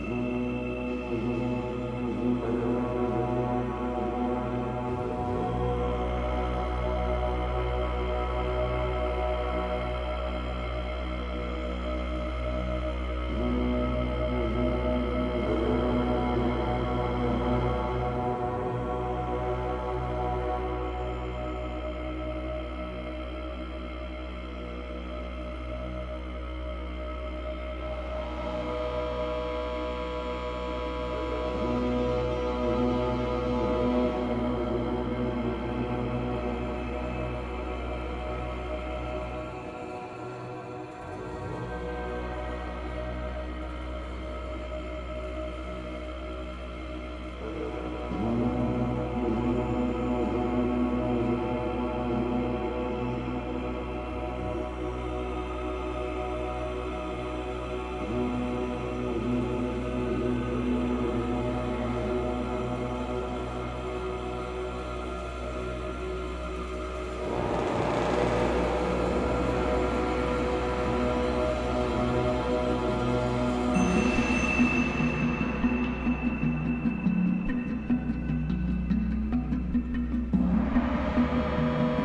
Mm-hmm.